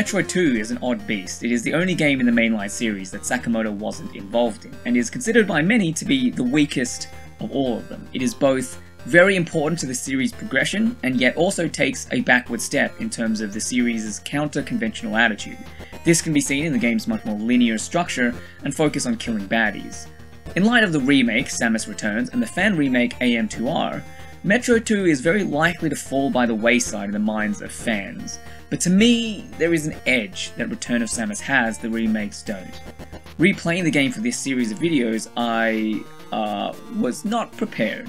Metroid 2 is an odd beast. It is the only game in the mainline series that Sakamoto wasn't involved in, and is considered by many to be the weakest of all of them. It is both very important to the series' progression, and yet also takes a backward step in terms of the series' counter-conventional attitude. This can be seen in the game's much more linear structure and focus on killing baddies. In light of the remake, Samus Returns, and the fan remake AM2R, Metroid 2 is very likely to fall by the wayside in the minds of fans, but to me, there is an edge that Return of Samus has the remakes don't. Replaying the game for this series of videos, I uh, was not prepared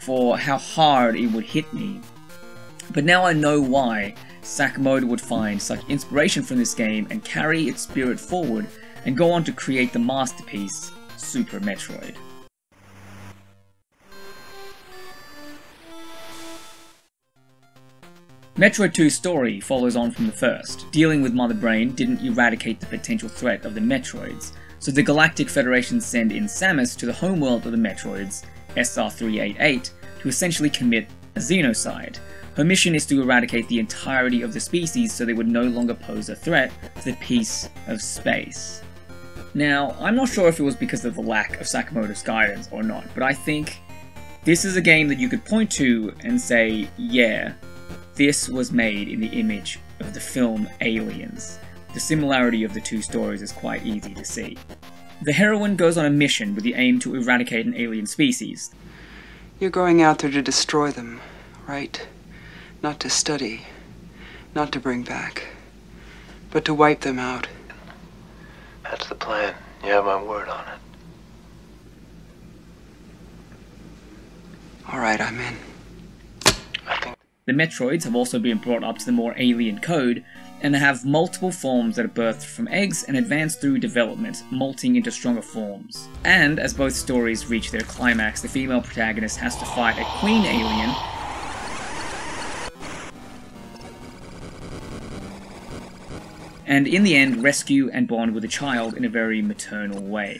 for how hard it would hit me. But now I know why Sakamoto would find such inspiration from this game and carry its spirit forward and go on to create the masterpiece, Super Metroid. Metroid 2's story follows on from the first. Dealing with Mother Brain didn't eradicate the potential threat of the Metroids, so the Galactic Federation send in Samus to the homeworld of the Metroids, SR388, to essentially commit a xenocide. Her mission is to eradicate the entirety of the species so they would no longer pose a threat to the peace of space. Now, I'm not sure if it was because of the lack of Sakamoto's guidance or not, but I think this is a game that you could point to and say, yeah, this was made in the image of the film Aliens. The similarity of the two stories is quite easy to see. The heroine goes on a mission with the aim to eradicate an alien species. You're going out there to destroy them, right? Not to study, not to bring back, but to wipe them out. That's the plan. You have my word on it. All right, I'm in. The Metroids have also been brought up to the more alien code, and have multiple forms that are birthed from eggs and advance through development, molting into stronger forms. And as both stories reach their climax, the female protagonist has to fight a queen alien and in the end rescue and bond with a child in a very maternal way.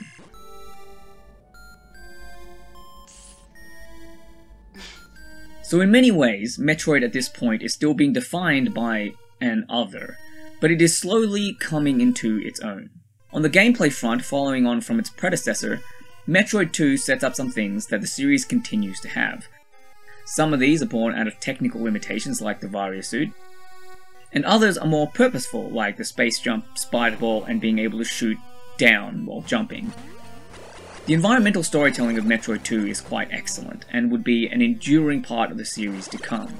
So in many ways, Metroid at this point is still being defined by an other, but it is slowly coming into its own. On the gameplay front, following on from its predecessor, Metroid 2 sets up some things that the series continues to have. Some of these are born out of technical limitations like the Varia suit, and others are more purposeful like the space jump, spider ball, and being able to shoot down while jumping. The environmental storytelling of Metroid 2 is quite excellent, and would be an enduring part of the series to come.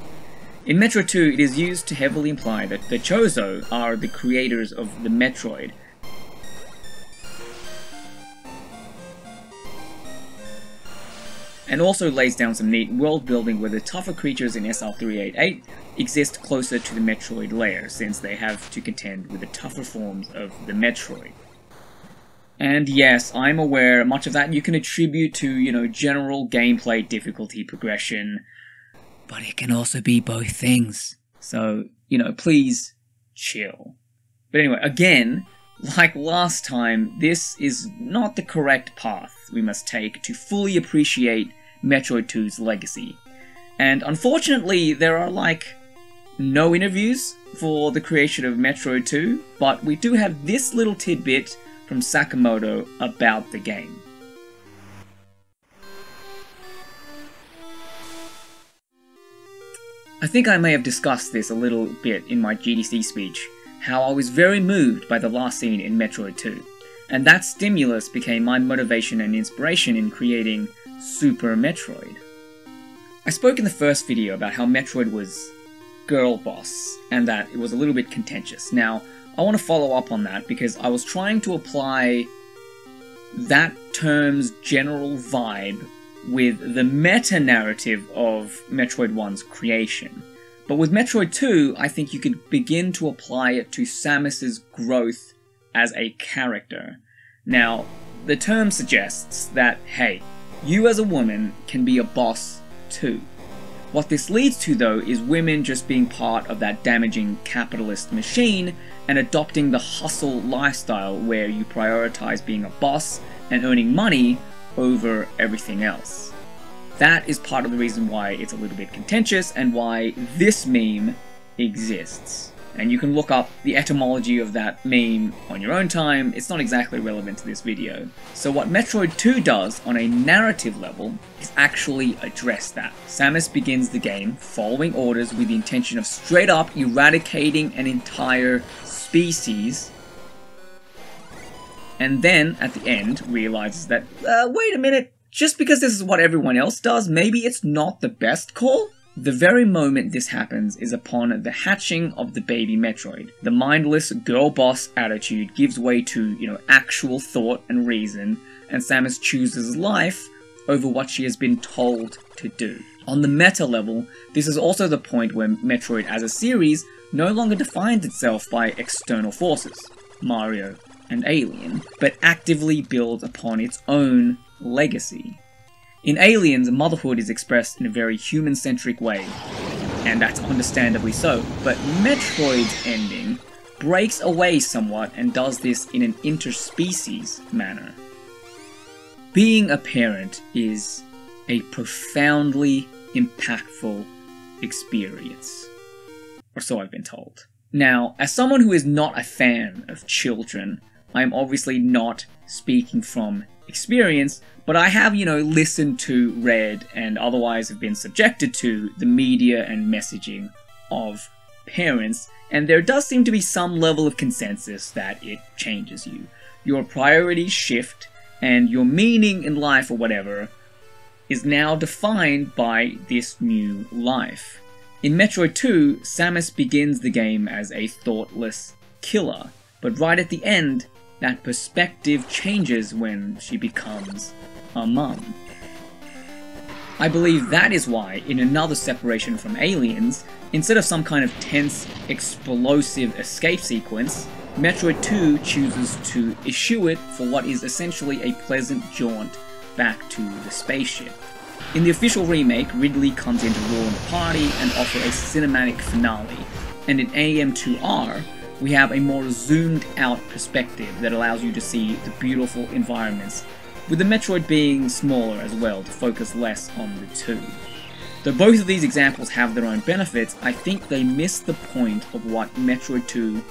In Metroid 2, it is used to heavily imply that the Chozo are the creators of the Metroid, and also lays down some neat world building where the tougher creatures in SR388 exist closer to the Metroid layer, since they have to contend with the tougher forms of the Metroid. And yes, I'm aware much of that you can attribute to, you know, general gameplay difficulty progression, but it can also be both things. So, you know, please chill. But anyway, again, like last time, this is not the correct path we must take to fully appreciate Metroid 2's legacy. And unfortunately, there are like no interviews for the creation of Metroid 2, but we do have this little tidbit from Sakamoto about the game. I think I may have discussed this a little bit in my GDC speech, how I was very moved by the last scene in Metroid 2, and that stimulus became my motivation and inspiration in creating Super Metroid. I spoke in the first video about how Metroid was girl boss, and that it was a little bit contentious. Now, I want to follow up on that because I was trying to apply that term's general vibe with the meta narrative of Metroid 1's creation. But with Metroid 2, I think you could begin to apply it to Samus's growth as a character. Now, the term suggests that, hey, you as a woman can be a boss too. What this leads to, though, is women just being part of that damaging capitalist machine and adopting the hustle lifestyle where you prioritize being a boss and earning money over everything else. That is part of the reason why it's a little bit contentious and why this meme exists. And you can look up the etymology of that meme on your own time, it's not exactly relevant to this video. So what Metroid 2 does on a narrative level is actually address that. Samus begins the game following orders with the intention of straight up eradicating an entire species and then at the end realizes that, uh, wait a minute, just because this is what everyone else does, maybe it's not the best call? The very moment this happens is upon the hatching of the baby Metroid. The mindless girl boss attitude gives way to, you know, actual thought and reason, and Samus chooses life over what she has been told to do. On the meta level, this is also the point where Metroid as a series no longer defines itself by external forces, Mario and Alien, but actively builds upon its own legacy. In Aliens, motherhood is expressed in a very human centric way, and that's understandably so, but Metroid's ending breaks away somewhat and does this in an interspecies manner. Being a parent is a profoundly impactful experience, or so I've been told. Now, as someone who is not a fan of children, I'm obviously not speaking from experience, but I have, you know, listened to, read, and otherwise have been subjected to the media and messaging of parents, and there does seem to be some level of consensus that it changes you. Your priorities shift, and your meaning in life or whatever is now defined by this new life. In Metroid 2, Samus begins the game as a thoughtless killer, but right at the end, that perspective changes when she becomes a mum. I believe that is why, in another separation from aliens, instead of some kind of tense, explosive escape sequence, Metroid 2 chooses to issue it for what is essentially a pleasant jaunt back to the spaceship. In the official remake, Ridley comes in to rule in the party and offer a cinematic finale, and in AM2R, we have a more zoomed out perspective that allows you to see the beautiful environments, with the Metroid being smaller as well to focus less on the two. Though both of these examples have their own benefits, I think they miss the point of what Metroid 2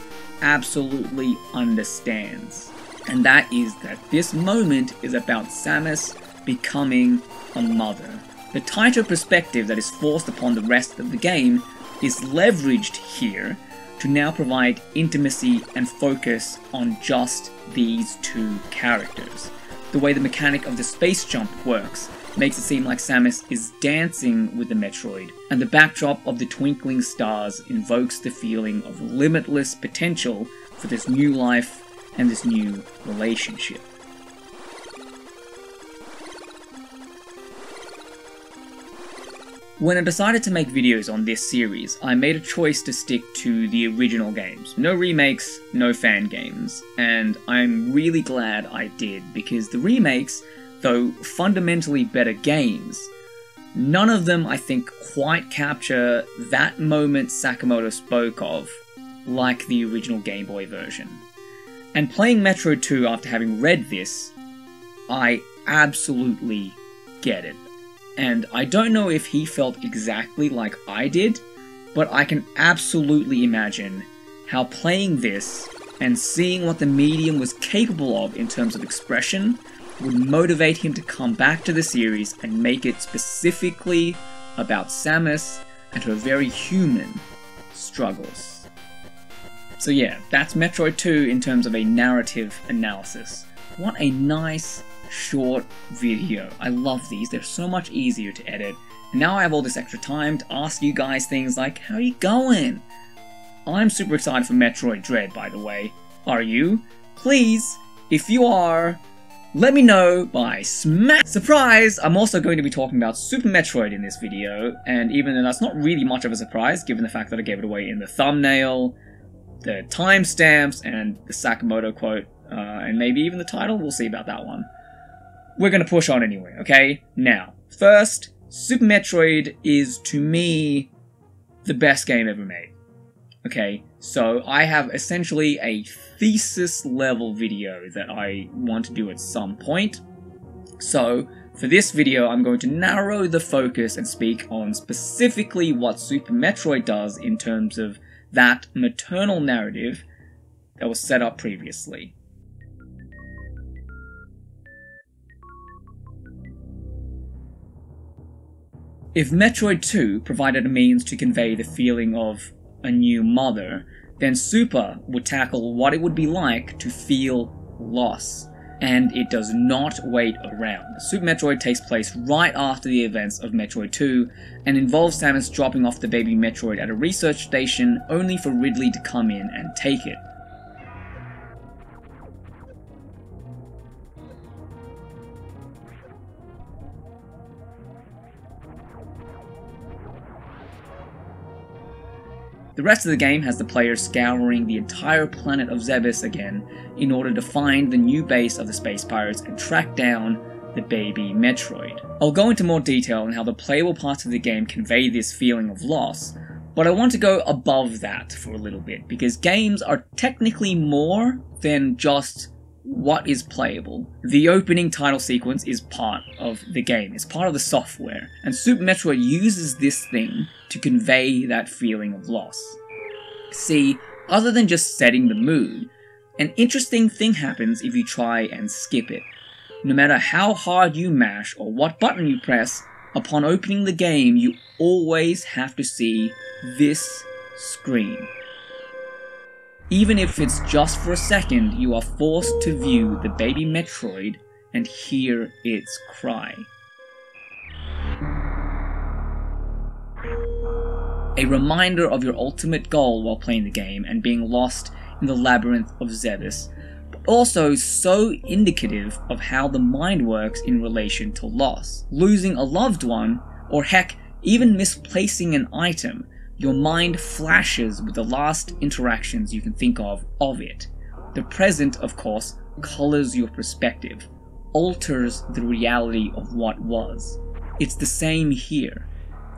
absolutely understands. And that is that this moment is about Samus becoming a mother. The tighter perspective that is forced upon the rest of the game is leveraged here to now provide intimacy and focus on just these two characters. The way the mechanic of the space jump works makes it seem like Samus is dancing with the Metroid, and the backdrop of the twinkling stars invokes the feeling of limitless potential for this new life and this new relationship. When I decided to make videos on this series, I made a choice to stick to the original games. No remakes, no fan games. And I'm really glad I did, because the remakes, though fundamentally better games, none of them I think quite capture that moment Sakamoto spoke of, like the original Game Boy version. And playing Metroid 2 after having read this, I absolutely get it. And I don't know if he felt exactly like I did, but I can absolutely imagine how playing this and seeing what the medium was capable of in terms of expression would motivate him to come back to the series and make it specifically about Samus and her very human struggles. So yeah, that's Metroid 2 in terms of a narrative analysis. What a nice short video. I love these, they're so much easier to edit. Now I have all this extra time to ask you guys things like, how are you going? I'm super excited for Metroid Dread, by the way. Are you? Please, if you are, let me know by smack. Surprise! I'm also going to be talking about Super Metroid in this video, and even though that's not really much of a surprise, given the fact that I gave it away in the thumbnail, the timestamps, and the Sakamoto quote, uh, and maybe even the title, we'll see about that one we're going to push on anyway, okay? Now, first, Super Metroid is, to me, the best game ever made. Okay, so I have essentially a thesis level video that I want to do at some point. So, for this video, I'm going to narrow the focus and speak on specifically what Super Metroid does in terms of that maternal narrative that was set up previously. If Metroid 2 provided a means to convey the feeling of a new mother, then Super would tackle what it would be like to feel loss. And it does not wait around. Super Metroid takes place right after the events of Metroid 2 and involves Samus dropping off the baby Metroid at a research station only for Ridley to come in and take it. The rest of the game has the player scouring the entire planet of Zebes again in order to find the new base of the Space Pirates and track down the baby Metroid. I'll go into more detail on how the playable parts of the game convey this feeling of loss, but I want to go above that for a little bit because games are technically more than just what is playable. The opening title sequence is part of the game, it's part of the software, and Super Metroid uses this thing to convey that feeling of loss. See, other than just setting the mood, an interesting thing happens if you try and skip it. No matter how hard you mash or what button you press, upon opening the game, you always have to see this screen. Even if it's just for a second, you are forced to view the baby Metroid and hear its cry. A reminder of your ultimate goal while playing the game and being lost in the labyrinth of Zebes, but also so indicative of how the mind works in relation to loss. Losing a loved one, or heck, even misplacing an item, your mind flashes with the last interactions you can think of of it. The present, of course, colors your perspective, alters the reality of what was. It's the same here.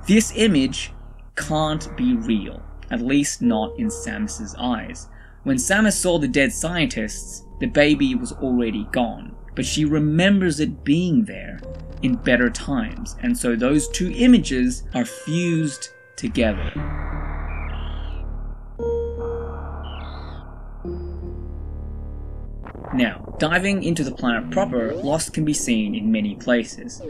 This image can't be real, at least not in Samus's eyes. When Samus saw the dead scientists, the baby was already gone, but she remembers it being there in better times, and so those two images are fused together. Now, diving into the planet proper, Lost can be seen in many places.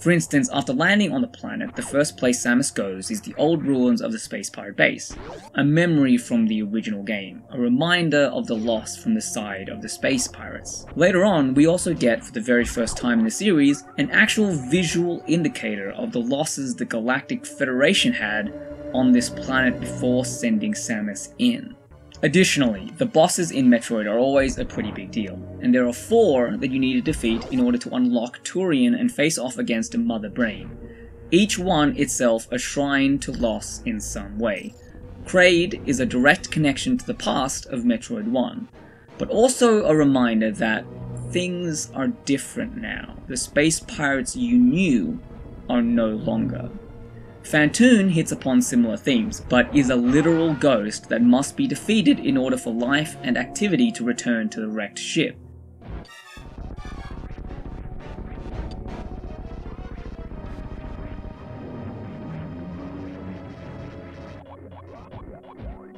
For instance, after landing on the planet, the first place Samus goes is the old ruins of the Space Pirate base, a memory from the original game, a reminder of the loss from the side of the Space Pirates. Later on, we also get, for the very first time in the series, an actual visual indicator of the losses the Galactic Federation had on this planet before sending Samus in. Additionally, the bosses in Metroid are always a pretty big deal, and there are four that you need to defeat in order to unlock Tourian and face off against a Mother Brain. Each one itself a shrine to loss in some way. Kraid is a direct connection to the past of Metroid 1, but also a reminder that things are different now. The space pirates you knew are no longer. Phantoon hits upon similar themes, but is a literal ghost that must be defeated in order for life and activity to return to the wrecked ship.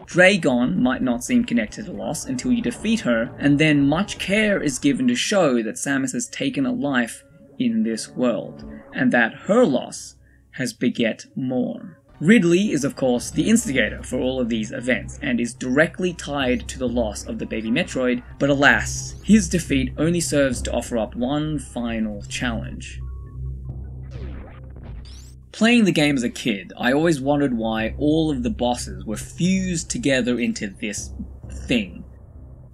Draygon might not seem connected to loss until you defeat her, and then much care is given to show that Samus has taken a life in this world, and that her loss has beget more. Ridley is, of course, the instigator for all of these events and is directly tied to the loss of the baby Metroid, but alas, his defeat only serves to offer up one final challenge. Playing the game as a kid, I always wondered why all of the bosses were fused together into this thing.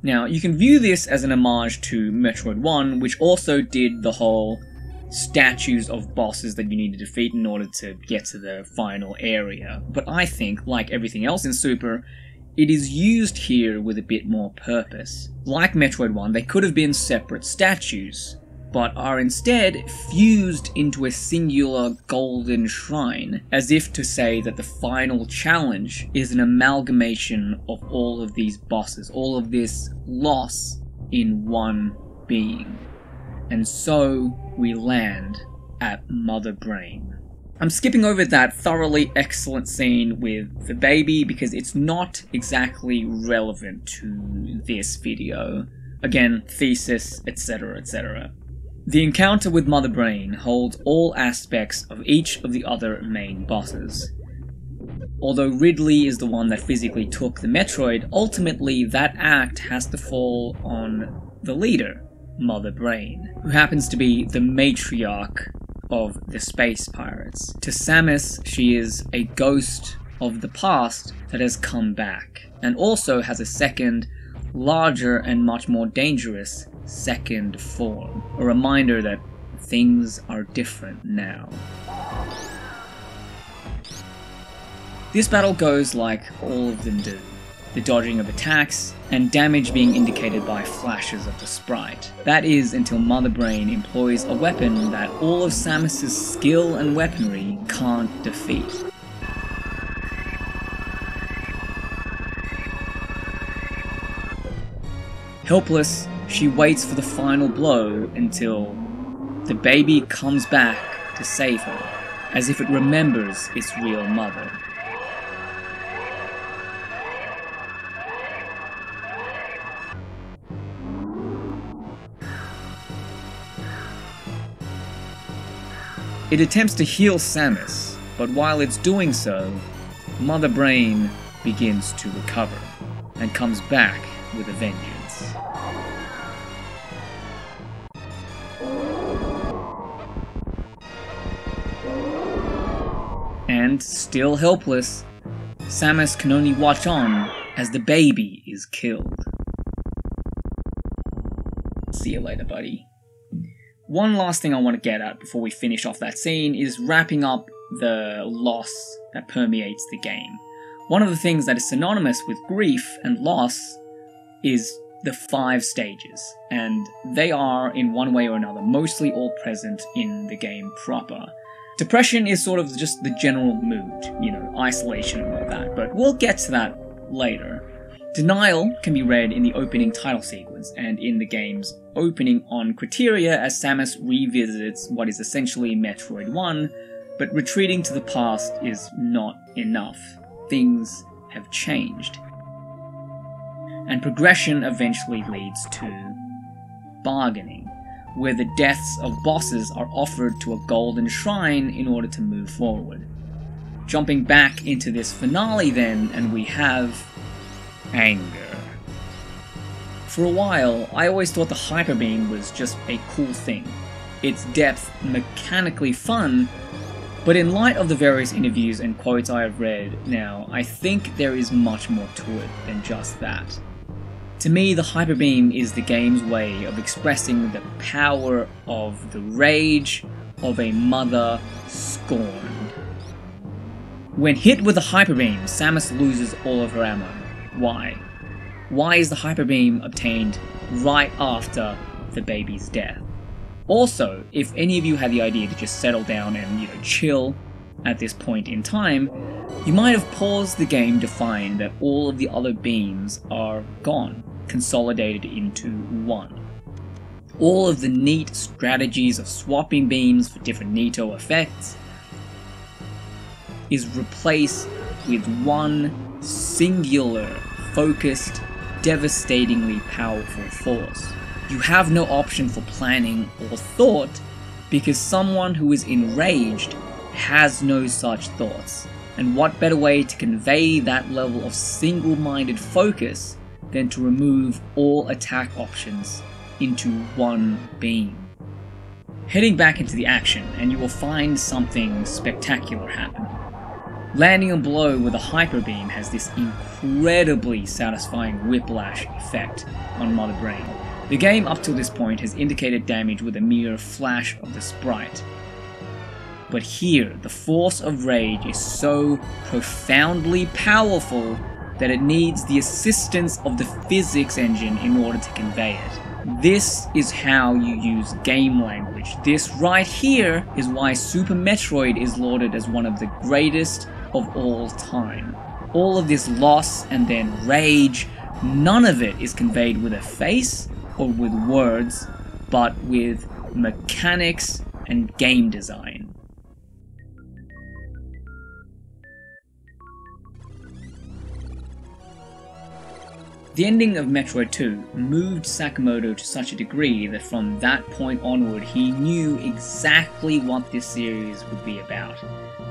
Now, you can view this as an homage to Metroid 1, which also did the whole statues of bosses that you need to defeat in order to get to the final area. But I think, like everything else in Super, it is used here with a bit more purpose. Like Metroid 1, they could have been separate statues, but are instead fused into a singular golden shrine, as if to say that the final challenge is an amalgamation of all of these bosses, all of this loss in one being. And so we land at Mother Brain. I'm skipping over that thoroughly excellent scene with the baby because it's not exactly relevant to this video. Again, thesis, etc., etc. The encounter with Mother Brain holds all aspects of each of the other main bosses. Although Ridley is the one that physically took the Metroid, ultimately that act has to fall on the leader, Mother Brain, who happens to be the matriarch of the space pirates. To Samus, she is a ghost of the past that has come back, and also has a second, larger, and much more dangerous second form. A reminder that things are different now. This battle goes like all of them do the dodging of attacks, and damage being indicated by flashes of the sprite. That is until Mother Brain employs a weapon that all of Samus's skill and weaponry can't defeat. Helpless, she waits for the final blow until the baby comes back to save her, as if it remembers its real mother. It attempts to heal Samus, but while it's doing so, Mother Brain begins to recover and comes back with a vengeance. And still helpless, Samus can only watch on as the baby is killed. See you later, buddy. One last thing I want to get at before we finish off that scene is wrapping up the loss that permeates the game. One of the things that is synonymous with grief and loss is the five stages, and they are, in one way or another, mostly all present in the game proper. Depression is sort of just the general mood, you know, isolation and all that, but we'll get to that later. Denial can be read in the opening title sequence and in the game's opening on Crateria as Samus revisits what is essentially Metroid 1, but retreating to the past is not enough. Things have changed. And progression eventually leads to bargaining, where the deaths of bosses are offered to a golden shrine in order to move forward. Jumping back into this finale, then, and we have anger. For a while, I always thought the Hyper Beam was just a cool thing. Its depth mechanically fun, but in light of the various interviews and quotes I have read now, I think there is much more to it than just that. To me, the Hyper Beam is the game's way of expressing the power of the rage of a mother scorned. When hit with a Hyper Beam, Samus loses all of her ammo. Why? Why is the hyper beam obtained right after the baby's death? Also, if any of you had the idea to just settle down and, you know, chill at this point in time, you might have paused the game to find that all of the other beams are gone, consolidated into one. All of the neat strategies of swapping beams for different Nito effects is replaced with one singular, focused, devastatingly powerful force. You have no option for planning or thought because someone who is enraged has no such thoughts. And what better way to convey that level of single minded focus than to remove all attack options into one beam? Heading back into the action, and you will find something spectacular happen. Landing a blow with a hyper beam has this incredibly satisfying whiplash effect on Mother Brain. The game up till this point has indicated damage with a mere flash of the sprite. But here, the force of rage is so profoundly powerful that it needs the assistance of the physics engine in order to convey it. This is how you use game language. This right here is why Super Metroid is lauded as one of the greatest of all time. All of this loss and then rage, none of it is conveyed with a face or with words, but with mechanics and game design. The ending of Metroid 2 moved Sakamoto to such a degree that from that point onward he knew exactly what this series would be about.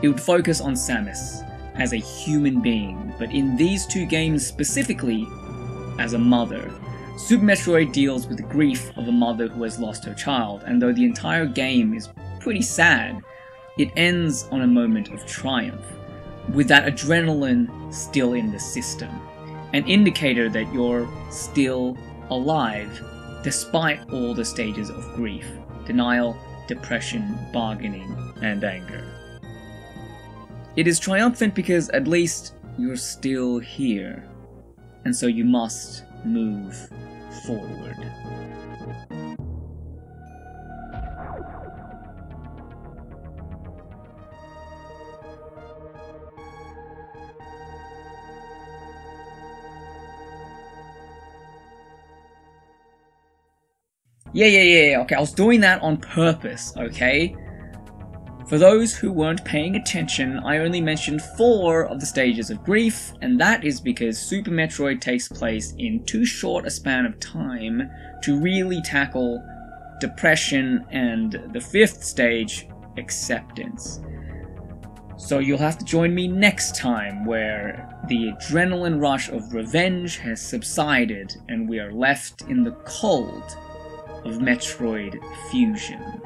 It would focus on Samus as a human being, but in these two games specifically, as a mother. Super Metroid deals with the grief of a mother who has lost her child, and though the entire game is pretty sad, it ends on a moment of triumph, with that adrenaline still in the system, an indicator that you're still alive despite all the stages of grief denial, depression, bargaining, and anger. It is triumphant because at least you're still here, and so you must move forward. Yeah, yeah, yeah, okay, I was doing that on purpose, okay? For those who weren't paying attention, I only mentioned four of the stages of grief, and that is because Super Metroid takes place in too short a span of time to really tackle depression and the fifth stage, acceptance. So you'll have to join me next time where the adrenaline rush of revenge has subsided and we are left in the cold of Metroid Fusion.